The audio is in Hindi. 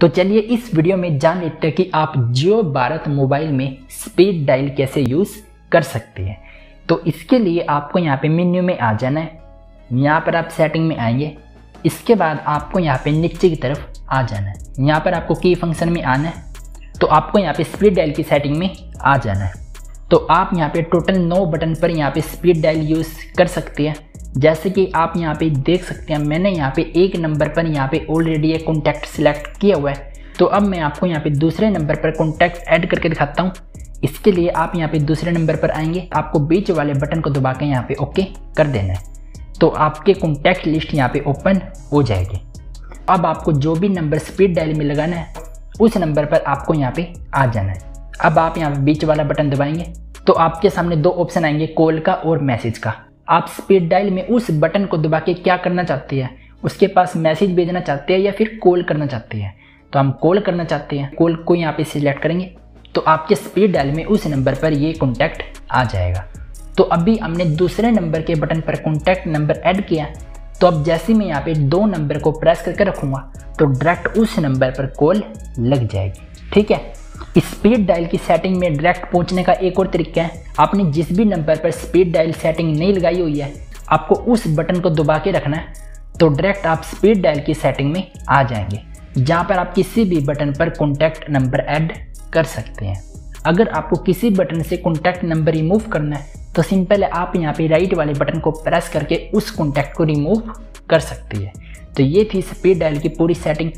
तो चलिए इस वीडियो में जान लेते हैं कि आप जियो भारत मोबाइल में स्पीड डायल कैसे यूज़ कर सकते हैं। तो इसके लिए आपको यहाँ पे मेन्यू में आ जाना है। यहाँ पर आप सेटिंग में आएँगे। इसके बाद आपको यहाँ पे नीचे की तरफ़ आ जाना है। यहाँ पर आपको की फ़ंक्शन में आना है। तो आपको यहाँ पे स्पीड डायल की सेटिंग में आ जाना है। तो आप यहाँ पे टोटल नौ बटन पर यहाँ पे स्पीड डायल यूज़ कर सकते हैं। जैसे कि आप यहाँ पे देख सकते हैं, मैंने यहाँ पे एक नंबर पर यहाँ पे ऑलरेडी एक कॉन्टैक्ट सिलेक्ट किया हुआ है। तो अब मैं आपको यहाँ पे दूसरे नंबर पर कॉन्टैक्ट ऐड करके दिखाता हूँ। इसके लिए आप यहाँ पे दूसरे नंबर पर आएँगे, आपको बीच वाले बटन को दबा के यहाँ पे ओके कर देना है। तो आपके कॉन्टैक्ट लिस्ट यहाँ पे ओपन हो जाएगी। अब आपको जो भी नंबर स्पीड डायल में लगाना है, उस नंबर पर आपको यहाँ पे आ जाना है। अब आप यहाँ पे बीच वाला बटन दबाएँगे तो आपके सामने दो ऑप्शन आएँगे कॉल का और मैसेज का। आप स्पीड डायल में उस बटन को दबा के क्या करना चाहते हैं? उसके पास मैसेज भेजना चाहते हैं या फिर कॉल करना चाहते हैं? तो हम कॉल करना चाहते हैं। कॉल को यहाँ पे सिलेक्ट करेंगे। तो आपके स्पीड डायल में उस नंबर पर ये कॉन्टैक्ट आ जाएगा। तो अभी हमने दूसरे नंबर के बटन पर कॉन्टैक्ट नंबर ऐड किया। तो अब जैसे मैं यहाँ पे दो नंबर को प्रेस करके रखूँगा तो डायरेक्ट उस नंबर पर कॉल लग जाएगी। ठीक है? स्पीड डायल की सेटिंग में डायरेक्ट पहुँचने का एक और तरीका है। आपने जिस भी नंबर पर स्पीड डायल सेटिंग नहीं लगाई हुई है, आपको उस बटन को दबा के रखना है तो डायरेक्ट आप स्पीड डायल की सेटिंग में आ जाएँगे, जहाँ पर आप किसी भी बटन पर कॉन्टैक्ट नंबर ऐड कर सकते हैं। अगर आपको किसी बटन से कॉन्टैक्ट नंबर रिमूव करना है तो सिंपल है आप यहाँ पे राइट वाले बटन को प्रेस करके उस कॉन्टैक्ट को रिमूव कर सकती है। तो ये थी स्पीड डायल की पूरी सेटिंग।